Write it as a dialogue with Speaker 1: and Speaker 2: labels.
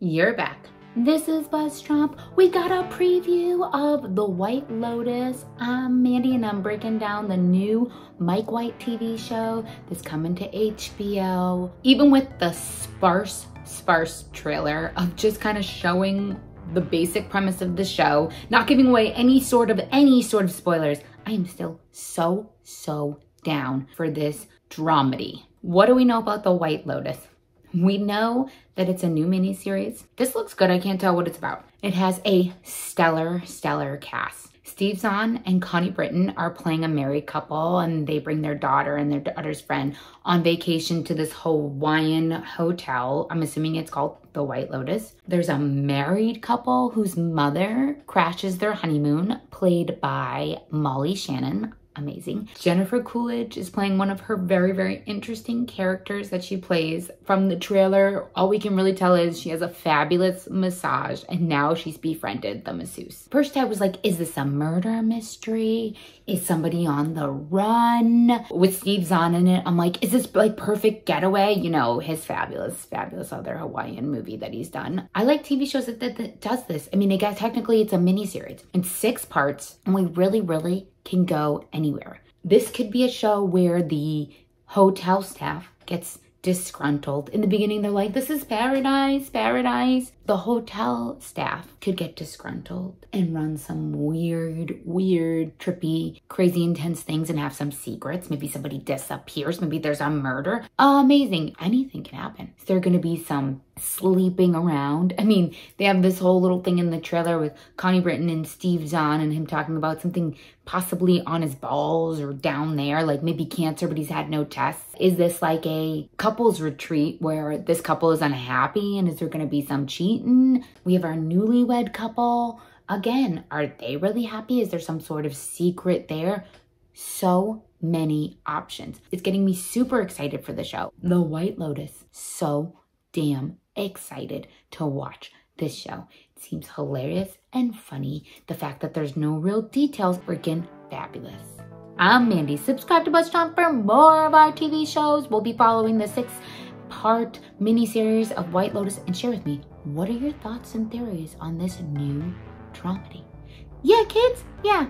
Speaker 1: You're back. This is BuzzChomp. We got a preview of The White Lotus. I'm Mandi and I'm breaking down the new Mike White TV show that's coming to HBO. Even with the sparse, sparse trailer of just kind of showing the basic premise of the show, not giving away any sort of, any sort of spoilers, I am still so, so down for this dramedy. What do we know about The White Lotus? We know that it's a new miniseries. This looks good. I can't tell what it's about. It has a stellar, stellar cast. Steve Zahn and Connie Britton are playing a married couple and they bring their daughter and their daughter's friend on vacation to this Hawaiian hotel. I'm assuming it's called the White Lotus. There's a married couple whose mother crashes their honeymoon, played by Molly Shannon amazing. Jennifer Coolidge is playing one of her very, very interesting characters that she plays. From the trailer, all we can really tell is she has a fabulous massage and now she's befriended the masseuse. First I was like, is this a murder mystery? Is somebody on the run? With Steve Zahn in it, I'm like, is this like perfect getaway? You know, his fabulous, fabulous other Hawaiian movie that he's done. I like TV shows that, that, that does this. I mean, it guess technically it's a mini series in six parts and we really, really can go anywhere. This could be a show where the hotel staff gets disgruntled. In the beginning, they're like, this is paradise, paradise. The hotel staff could get disgruntled and run some weird, weird, trippy, crazy intense things and have some secrets. Maybe somebody disappears. Maybe there's a murder. Amazing. Anything can happen. Is there going to be some sleeping around? I mean, they have this whole little thing in the trailer with Connie Britton and Steve Zahn and him talking about something possibly on his balls or down there, like maybe cancer, but he's had no tests. Is this like a couples retreat where this couple is unhappy and is there going to be some We have our newlywed couple. Again, are they really happy? Is there some sort of secret there? So many options. It's getting me super excited for the show. The White Lotus, so damn excited to watch this show. It seems hilarious and funny. The fact that there's no real details, freaking fabulous. I'm Mandi. Subscribe to BuzzChomp for more of our TV shows. We'll be following the six part miniseries of White Lotus and share with me what are your thoughts and theories on this new dramedy? Yeah, kids? Yeah.